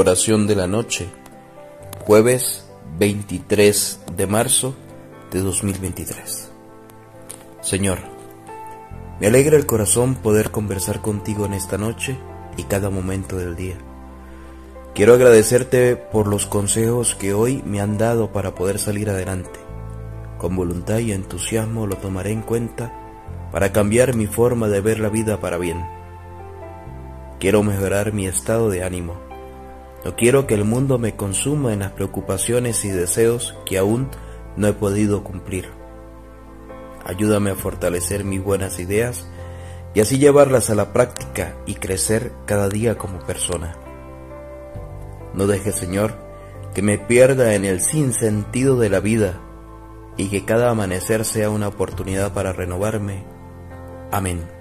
Oración de la noche, jueves 23 de marzo de 2023. Señor, me alegra el corazón poder conversar contigo en esta noche y cada momento del día. Quiero agradecerte por los consejos que hoy me han dado para poder salir adelante. Con voluntad y entusiasmo lo tomaré en cuenta para cambiar mi forma de ver la vida para bien. Quiero mejorar mi estado de ánimo. No quiero que el mundo me consuma en las preocupaciones y deseos que aún no he podido cumplir. Ayúdame a fortalecer mis buenas ideas y así llevarlas a la práctica y crecer cada día como persona. No deje, Señor, que me pierda en el sinsentido de la vida y que cada amanecer sea una oportunidad para renovarme. Amén.